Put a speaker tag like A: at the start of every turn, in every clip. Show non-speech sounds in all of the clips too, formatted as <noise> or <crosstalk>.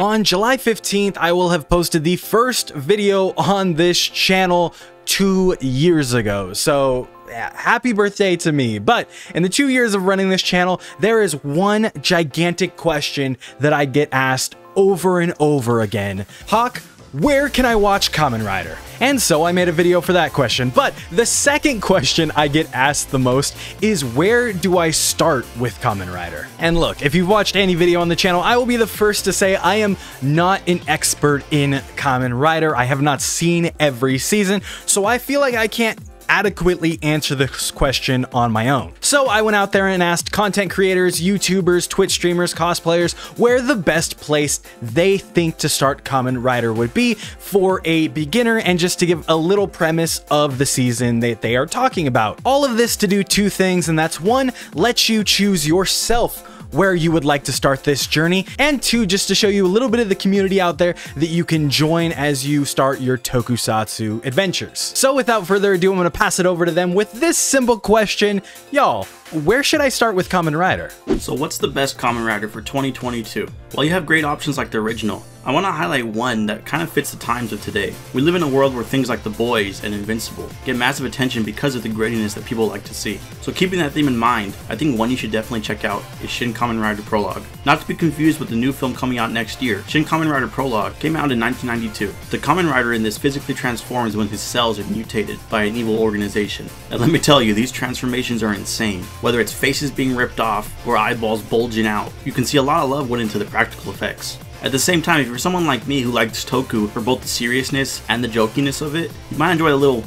A: On July 15th, I will have posted the first video on this channel two years ago. So happy birthday to me. But in the two years of running this channel, there is one gigantic question that I get asked over and over again. Hawk, where can I watch Kamen Rider? And so I made a video for that question. But the second <laughs> question I get asked the most is where do I start with Kamen Rider? And look, if you've watched any video on the channel, I will be the first to say I am not an expert in Kamen Rider. I have not seen every season, so I feel like I can't adequately answer this question on my own. So I went out there and asked content creators, YouTubers, Twitch streamers, cosplayers, where the best place they think to start Kamen Rider would be for a beginner and just to give a little premise of the season that they are talking about. All of this to do two things, and that's one, let you choose yourself where you would like to start this journey, and two, just to show you a little bit of the community out there that you can join as you start your tokusatsu adventures. So without further ado, I'm to pass it over to them with this simple question. Y'all, where should I start with Kamen Rider?
B: So what's the best Kamen Rider for 2022? Well, you have great options like the original, I want to highlight one that kind of fits the times of today. We live in a world where things like The Boys and Invincible get massive attention because of the grittiness that people like to see. So keeping that theme in mind, I think one you should definitely check out is Shin Kamen Rider Prologue. Not to be confused with the new film coming out next year, Shin Kamen Rider Prologue came out in 1992. The Kamen Rider in this physically transforms when his cells are mutated by an evil organization. And let me tell you, these transformations are insane. Whether it's faces being ripped off or eyeballs bulging out, you can see a lot of love went into the practical effects. At the same time, if you're someone like me who likes Toku for both the seriousness and the jokiness of it, you might enjoy the little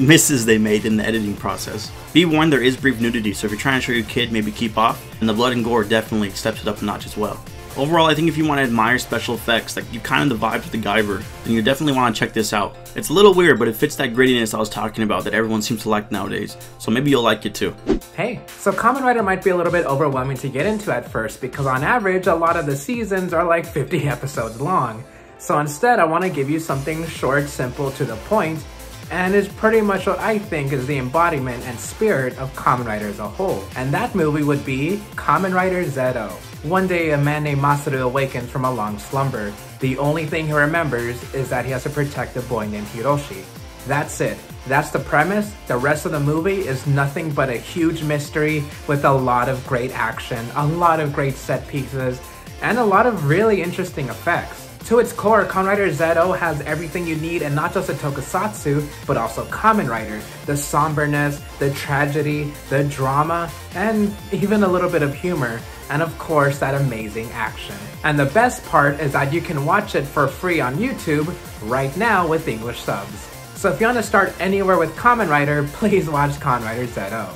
B: misses they made in the editing process. Be warned there is brief nudity, so if you're trying to show your kid, maybe keep off, and the blood and gore definitely steps it up a notch as well. Overall, I think if you want to admire special effects, like you kind of the vibes with the Guyver, then you definitely want to check this out. It's a little weird, but it fits that grittiness I was talking about that everyone seems to like nowadays, so maybe you'll like it too.
C: Hey, so Kamen Rider might be a little bit overwhelming to get into at first because on average, a lot of the seasons are like 50 <laughs> episodes long. So instead, I want to give you something short, simple, to the point, and is pretty much what I think is the embodiment and spirit of Kamen Rider as a whole. And that movie would be Kamen Rider Zero. One day, a man named Masaru awakens from a long slumber. The only thing he remembers is that he has to protect a boy named Hiroshi. That's it. That's the premise. The rest of the movie is nothing but a huge mystery with a lot of great action, a lot of great set pieces, and a lot of really interesting effects. To its core, Kamen Rider Zero has everything you need and not just a tokusatsu, but also Kamen Rider. The somberness, the tragedy, the drama, and even a little bit of humor and of course that amazing action. And the best part is that you can watch it for free on YouTube right now with English subs. So if you want to start anywhere with Kamen Rider, <laughs> please watch Kamen Rider ZO.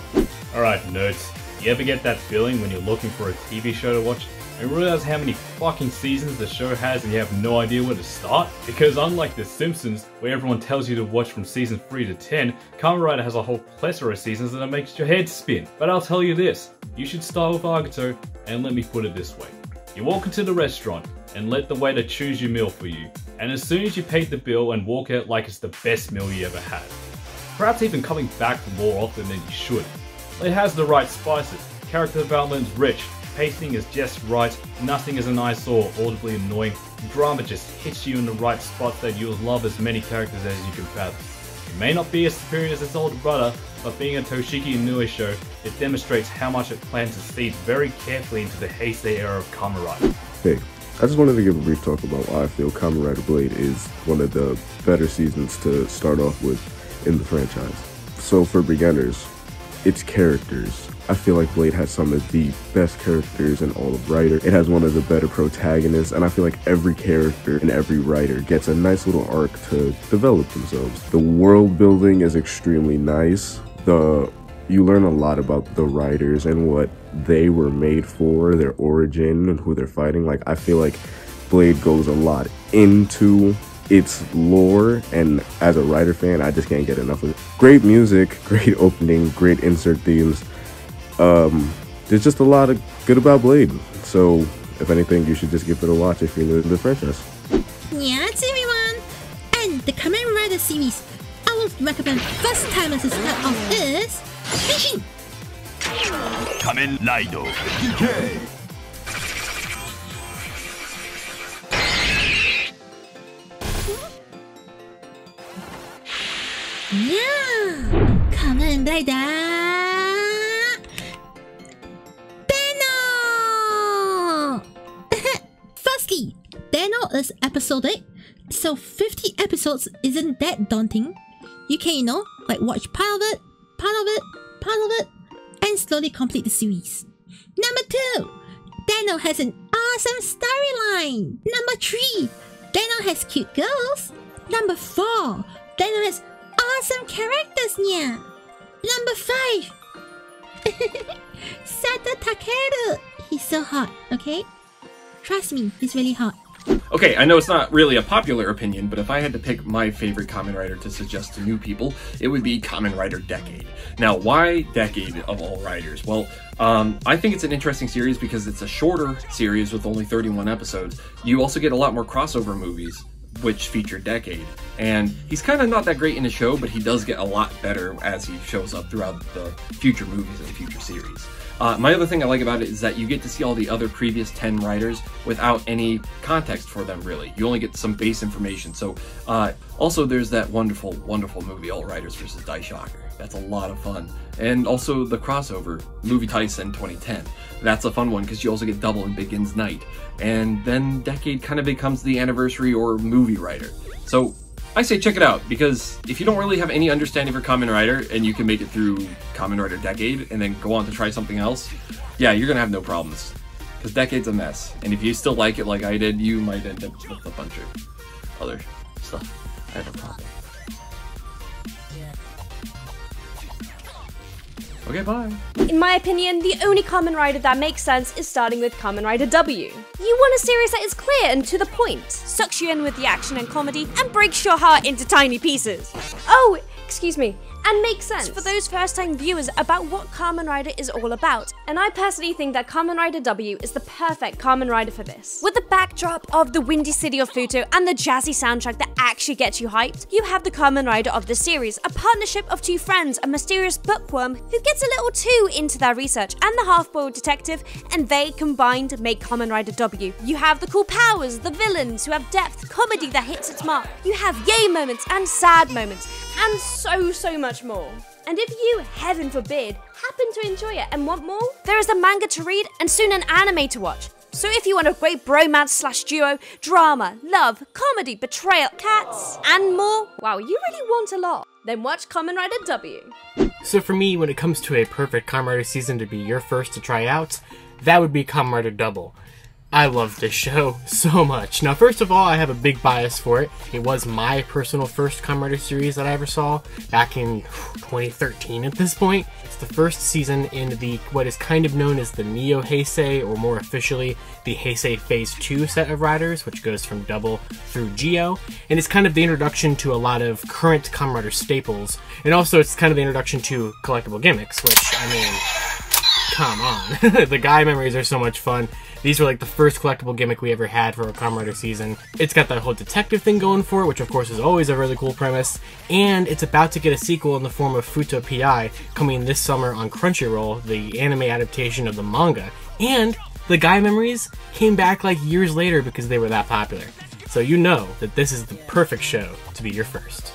D: Alright nerds, you ever get that feeling when you're looking for a TV show to watch and realize how many fucking seasons the show has and you have no idea where to start? Because unlike The Simpsons, where everyone tells you to watch from season 3 to 10, Kamen Rider has a whole plethora of seasons that makes your head spin. But I'll tell you this, you should start with Agito, and let me put it this way. You walk into the restaurant and let the waiter choose your meal for you, and as soon as you pay the bill and walk out like it's the best meal you ever had. Perhaps even coming back more often than you should. It has the right spices, character development is rich, pacing is just right, nothing is an eyesore audibly annoying, drama just hits you in the right spots that you'll love as many characters as you can fathom. It may not be as superior as its older brother, but being a Toshiki Inoue show, it demonstrates how much it plans to seed very carefully into the Heisei era of Rider.
E: Hey, I just wanted to give a brief talk about why I feel Kamen Blade is one of the better seasons to start off with in the franchise. So for beginners, its characters. I feel like Blade has some of the best characters in all of Rider. It has one of the better protagonists, and I feel like every character and every rider gets a nice little arc to develop themselves. The world building is extremely nice the you learn a lot about the riders and what they were made for, their origin and who they're fighting. Like I feel like Blade goes a lot into its lore and as a Rider fan, I just can't get enough of it. Great music, <laughs> great opening, great insert themes. Um, there's just a lot of good about Blade. So, if anything, you should just give it a watch if you're new to the franchise.
F: Yeah, everyone! And the Kamen Rider series, I would recommend first time as a start off is Henshin!
G: Kamen Rider DK!
F: Yeah! Kamen Rider! Den-O is episodic, so 50 episodes isn't that daunting. You can, you know, like watch part of it, part of it, part of it, and slowly complete the series. Number two, Den-O has an awesome storyline. Number three, Den-O has cute girls. Number four, Den-O has awesome characters, yeah. Number five, <laughs> Sato Takeru. He's so hot, okay? Trust me, he's really hot.
G: Okay, I know it's not really a popular opinion, but if I had to pick my favorite Kamen Rider to suggest to new people, it would be Kamen Rider Decade. Now, why Decade of all riders? Well, um, I think it's an interesting series because it's a shorter series with only 31 episodes. You also get a lot more crossover movies which feature Decade. And he's kind of not that great in the show, but he does get a lot better as he shows up throughout the future movies and future series. Uh, my other thing I like about it is that you get to see all the other previous 10 riders without any context for them, really. You only get some base information. So, uh, also, there's that wonderful, wonderful movie, All Riders versus Shocker. That's a lot of fun. And also the crossover, Movie Taisen 2010. That's a fun one because you also get Double and Begins Night. And then Decade kind of becomes the anniversary or movie rider. So I say check it out because if you don't really have any understanding for Kamen Rider and you can make it through Kamen Rider Decade and then go on to try something else, yeah, you're gonna have no problems. Because Decade's a mess. And if you still like it like I did, you might end up with a bunch of other stuff. I have a problem. Okay, bye.
H: In my opinion, the only Kamen Rider that makes sense is starting with Kamen Rider W. You want a series that is clear and to the point, sucks you in with the action and comedy, and breaks your heart into tiny pieces. Oh, excuse me, and makes sense for those first time viewers about what Kamen Rider is all about. And I personally think that Kamen Rider W is the perfect Kamen Rider for this. With the backdrop of the windy city of Futo and the jazzy soundtrack that actually gets you hyped, you have the Kamen Rider of the series, a partnership of two friends, a mysterious bookworm who gets a little too into their research, and the half-boiled detective, and they combined make Kamen Rider W. You have the cool powers, the villains who have depth, comedy that hits its mark. You have yay moments and sad moments, and so, so much more. And if you, heaven forbid, happen to enjoy it and want more, there is a manga to read and soon an anime to watch. So if you want a great bromance slash duo, drama, love, comedy, betrayal, cats, and more, wow, you really want a lot, then watch Kamen Rider W.
I: So for me, when it comes to a perfect Kamen Rider season to be your first to try out, that would be Kamen Rider Double. I love this show <laughs> so much. Now, first of all, I have a big bias for it. It was my personal first Rider series that I ever saw back in 2013 at this point. It's the first season in the what is kind of known as the Neo Heisei, or more officially, the Heisei Phase 2 set of riders, which goes from Double through Zi-O. And it's kind of the introduction to a lot of current Rider staples. And also, it's kind of the introduction to collectible gimmicks, which, I mean, come on. <laughs> the Gaia Memories are so much fun. These were like the first collectible gimmick we ever had for a Kamen Rider season. It's got that whole detective thing going for it, which of course is always a really cool premise. And it's about to get a sequel in the form of Futo PI coming this summer on Crunchyroll, the anime adaptation of the manga. And the Gaia Memories came back like years later because they were that popular. So you know that this is the perfect show to be your first.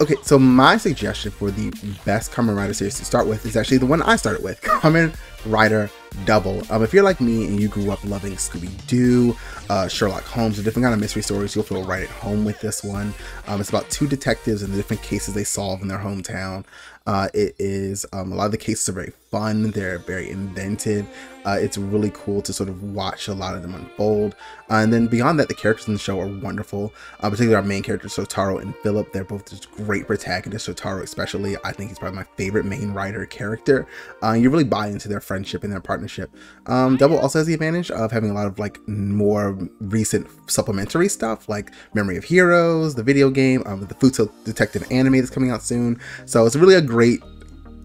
J: Okay, so my suggestion for the best Kamen Rider series to start with is actually the one I started with, <laughs> Kamen Rider Double. Um, if you're like me and you grew up loving Scooby Doo, uh, Sherlock Holmes, or different kind of mystery stories, you'll feel right at home with this one. Um, it's about two detectives and the different cases they solve in their hometown. Uh, it is um, a lot of the cases are very fun. They're very inventive. Uh, it's really cool to sort of watch a lot of them unfold. Uh, and then beyond that, the characters in the show are wonderful. Uh, particularly our main characters, Shotaro and Philip. They're both just great protagonists. Shotaro especially, I think he's probably my favorite main rider character. Uh, you really buy into their friendship and their partnership. Um, Double also has the advantage of having a lot of like more recent supplementary stuff, like Memory of Heroes, the video game, um, the Futo Detective anime that's coming out soon. So it's really a great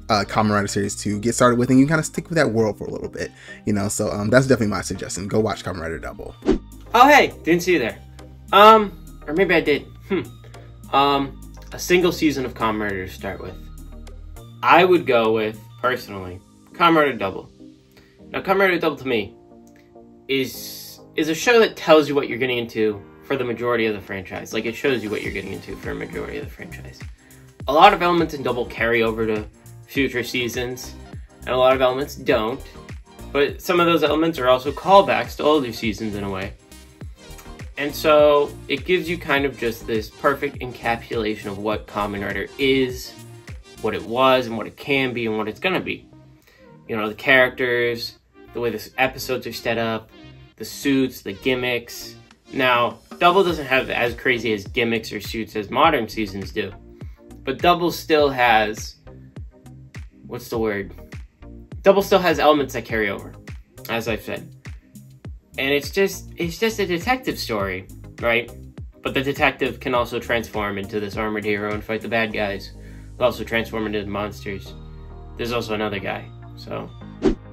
J: uh, Kamen Rider series to get started with, and you kind of stick with that world for a little bit, you know. So um, that's definitely my suggestion. Go watch Kamen Rider Double.
K: Oh hey, didn't see you there. Um, or maybe I did. Hmm. Um, a single season of Kamen Rider to start with. I would go with personally Kamen Rider Double. Now, Kamen Rider Double to me is is a show that tells you what you're getting into for the majority of the franchise. Like it shows you what you're getting into for a majority of the franchise. a lot of elements in Double carry over to future seasons, and a lot of elements don't. But some of those elements are also callbacks to older seasons in a way. And so it gives you kind of just this perfect encapsulation of what Kamen Rider is, what it was, and what it can be, and what it's gonna be. You know, the characters, the way the episodes are set up, the suits, the gimmicks. Now, Double doesn't have as crazy as gimmicks or suits as modern seasons do, but Double still has what's the word? Double still has elements that carry over, as I've said. And it's just it's just a detective story, right? But the detective can also transform into this armored hero and fight the bad guys. He'll also transform into the monsters. There's also another guy. So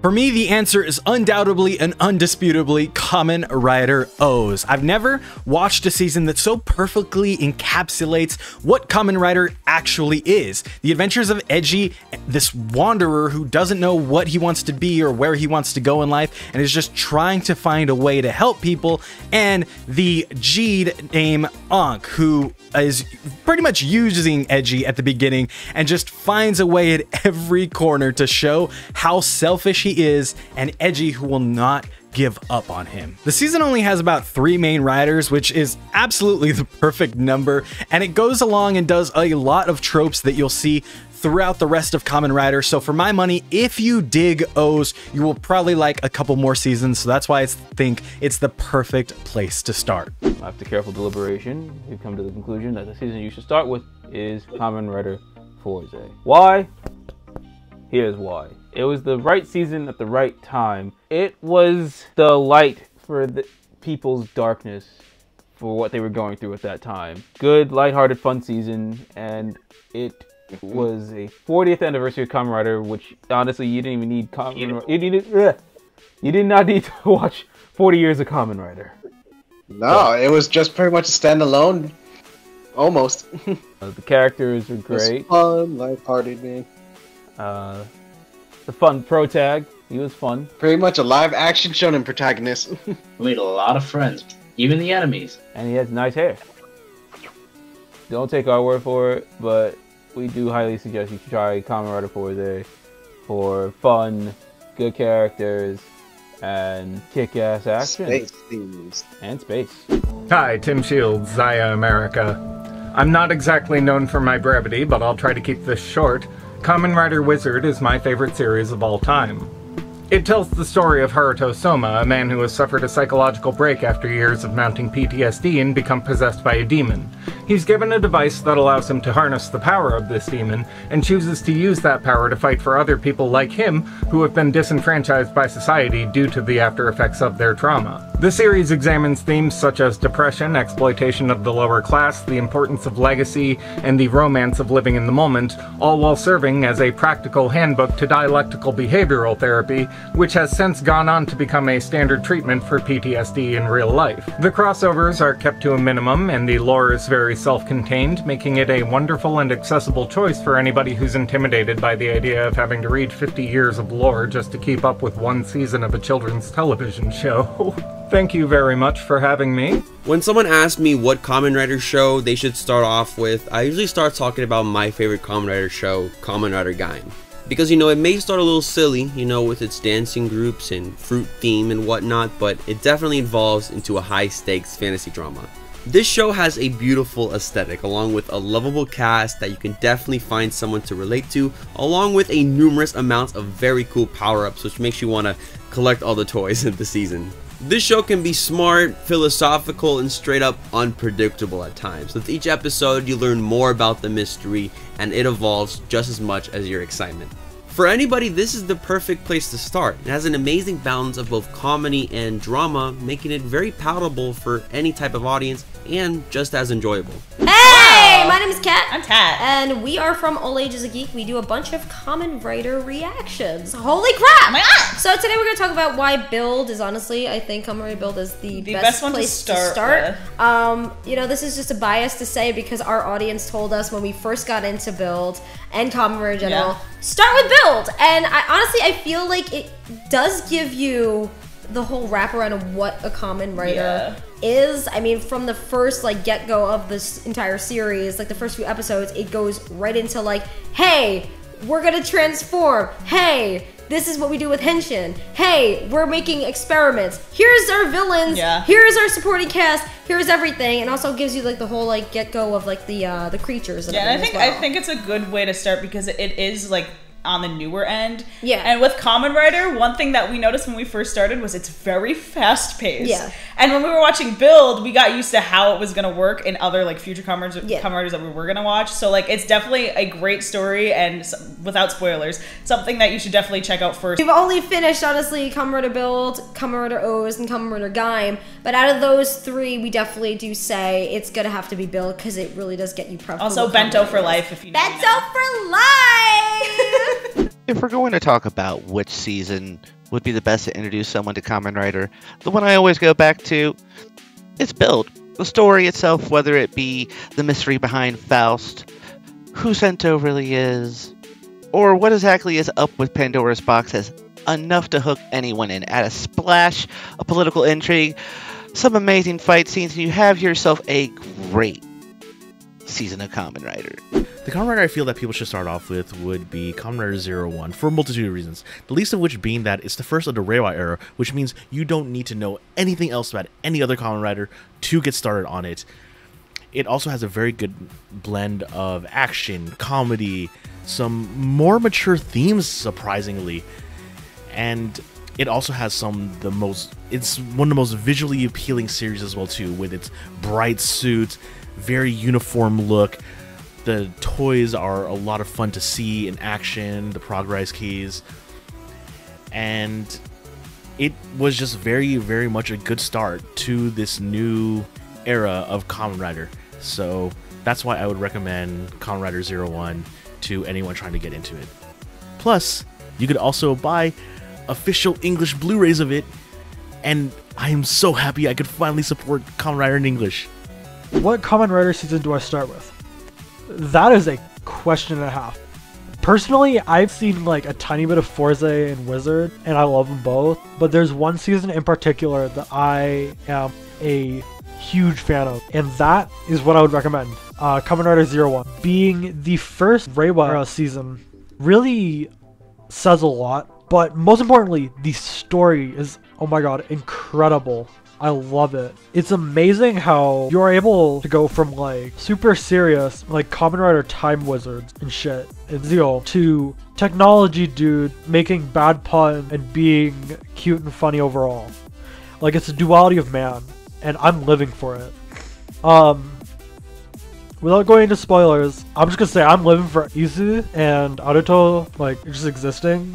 A: For me, the answer is undoubtedly and undisputably Kamen Rider OOO. I've never watched a season that so perfectly encapsulates what Kamen Rider actually is. The adventures of Eiji, this wanderer who doesn't know what he wants to be or where he wants to go in life and is just trying to find a way to help people, and the Jeed named Ankh, who is pretty much using Eiji at the beginning and just finds a way at every corner to show how selfish is and Eiji who will not give up on him. The season only has about three main riders, which is absolutely <laughs> the perfect number, and it goes along and does a lot of tropes that you'll see throughout the rest of Kamen Rider. So for my money, if you dig OOO, you will probably like a couple more seasons. So that's why I think it's the perfect place to start.
L: After careful deliberation, we've come to the conclusion that the season you should start with is Kamen Rider Fourze. Why? Here's why. It was the right season at the right time. It was the light for the people's darkness for what they were going through at that time. Good, lighthearted, fun season, and it was a 40th anniversary of Kamen Rider, which honestly you didn't even need Kamen Rider. You didn't. ugh. You did not need <laughs> to watch 40 years of Kamen Rider.
M: No, it was just pretty much a standalone. Almost. <laughs>
L: Uh, the characters are
M: It was
L: great.
M: fun, lighthearted, man.
L: Uh, the fun pro tag, he was fun.
M: Pretty much a live action shonen protagonist. <laughs>
N: Made a lot of friends, even the enemies.
L: And he has nice hair. Don't take our word for it, but we do highly suggest you try Kamen Rider Fourze for fun, good characters, and kick-ass action.
M: Space themes.
L: And space.
O: Hi, Tim Shields, Zaya America. I'm not exactly known for my brevity, but I'll try to keep this short. Kamen Rider Wizard is my favorite series of all time. It tells the story of Haruto Soma, a man who has suffered a psychological break after years of mounting PTSD and become possessed by a demon. He's given a device that allows him to harness the power of this demon, and chooses to use that power to fight for other people like him who have been disenfranchised by society due to the after effects of their trauma. The series examines themes such as depression, exploitation of the lower class, the importance of legacy, and the romance of living in the moment, all while serving as a practical handbook to dialectical behavioral therapy, which has since gone on to become a standard treatment for PTSD in real life. The crossovers are kept to a minimum, and the lore is very self contained, making it a wonderful and accessible choice for anybody who's intimidated by the idea of having to read 50 years of lore just to keep up with one season of a children's television show. <laughs> Thank you very much for having me.
P: When someone asks me what Kamen Rider show they should start off with, I usually start talking about my favorite Kamen Rider show, Kamen Rider Gaim. Because, you know, it may start a little silly, you know, with its dancing groups and fruit theme and whatnot, but it definitely evolves into a high stakes fantasy drama. This show has a beautiful aesthetic along with a lovable cast that you can definitely find someone to relate to, along with a numerous amounts of very cool power-ups which makes you want to collect all the toys <laughs> in the season. This show can be smart, philosophical, and straight up unpredictable at times. With each episode, you learn more about the mystery, and it evolves just as much as your excitement. For anybody, this is the perfect place to start. It has an amazing balance of both comedy and drama, making it very palatable for any type of audience and just as enjoyable.
H: Hey, my name is Kat. I'm Kat. And we are from All Ages a Geek. We do a bunch of Kamen Rider reactions. Holy crap!
Q: Oh my God.
H: So today we're going to talk about why Build is honestly, I think Kamen Rider Build is the,
Q: The
H: best,
Q: best one to
H: place
Q: start
H: Um, you know, this is just a bias to say because our audience told us when we first got into Build and Kamen Rider general,
Q: Yeah.
H: start with Build. And I honestly, I feel like it does give you the whole wraparound of what a Kamen Rider
Q: Yeah.
H: is. I mean, from the first like get go of this entire series, like the first few episodes, it goes right into like, hey, we're gonna transform. Hey, this is what we do with Henshin. Hey, we're making experiments. Here's our villains.
Q: Yeah.
H: Here's our supporting cast. Here's everything, and also gives you like the whole like get go of like the uh, the creatures. And
Q: Yeah, I think
H: well.
Q: I think it's a good way to start because it is like on the newer end.
H: Yeah.
Q: And with Kamen Rider, one thing that we noticed when we first started was it's very fast paced.
H: Yeah.
Q: And when we were watching Build, we got used to how it was gonna work in other like future Kamen
H: Yeah.
Q: Riders that we were gonna watch. So like it's definitely a great story and without spoilers, something that you should definitely check out first.
H: We've only finished, honestly, Kamen Rider Build, Kamen Rider O's, and Kamen Rider Gaim. But out of those three, we definitely do say it's gonna have to be Build because it really does get you prepped.
Q: Also, Bento for life if you.
H: Bento for life. <laughs>
R: If we're going to talk about which season would be the best to introduce someone to Kamen Rider, the one I always go back to is Build. The story itself, whether it be the mystery behind Faust, who Sento really is, or what exactly is up with Pandora's box, has enough to hook anyone in. Add a splash a political intrigue, some amazing fight scenes, and you have yourself a great season of Kamen Rider.
S: The Kamen Rider I feel that people should start off with would be Kamen Rider Zero One for a multitude of reasons. The least of which being that it's the first of the Reiwa era, which means you don't need to know anything else about any other Kamen Rider to get started on it. It also has a very good blend of action, comedy, some more mature themes, surprisingly, and it also has some the most. It's one of the most visually appealing series as well too, with its bright suits, very uniform look. The toys are a lot of fun to see in action. The progress keys, and it was just very, very much a good start to this new era of Kamen Rider. So that's why I would recommend Kamen Rider Zero One to anyone trying to get into it. Plus, you could also buy official English Blu-rays of it, and I am so happy I could finally support Kamen Rider in English.
T: What Kamen Rider season do I start with? That is a question and a half. Personally, I've seen like a tiny bit of Fourze and Wizard, and I love them both. But there's one season in particular that I am a huge fan of, and that is what I would recommend. Uh, Kamen Rider Zero One, being the first Reiwa season, really says a lot. But most importantly, the story is oh my god incredible. I love it. It's amazing how you're able to go from like super serious, like Kamen Rider Time Wizards and shit and Zero to technology dude making bad pun and being cute and funny overall. Like it's a duality of man, and I'm living for it. Um, without going into spoilers, I'm just gonna say I'm living for Izu and Aruto, like just existing.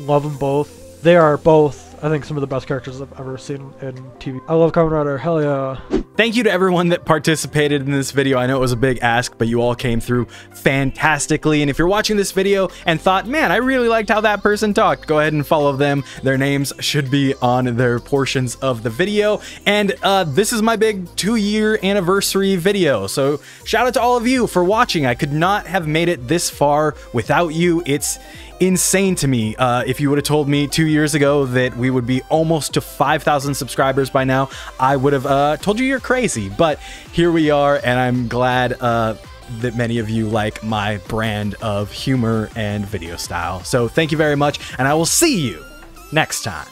T: Love them both. They are both, I think, some of the best characters I've ever seen in TV. I love Kamen Rider. Hell yeah.
A: Thank you to everyone that participated in this video. I know it was a big ask, but you all came through fantastically. And if you're watching this video and thought, man, I really liked how that person talked, go ahead and follow them. Their names should be on their portions of the video. And uh, this is my big two year anniversary video. So shout out to all of you for watching. I could not have made it this far without you. It's insane to me. Uh, if you would have told me two years ago that we would be almost to 5,000 subscribers by now, I would have uh, told you you're crazy. But here we are, and I'm glad uh, that many of you like my brand of humor and video style. So thank you very much, and I will see you next time.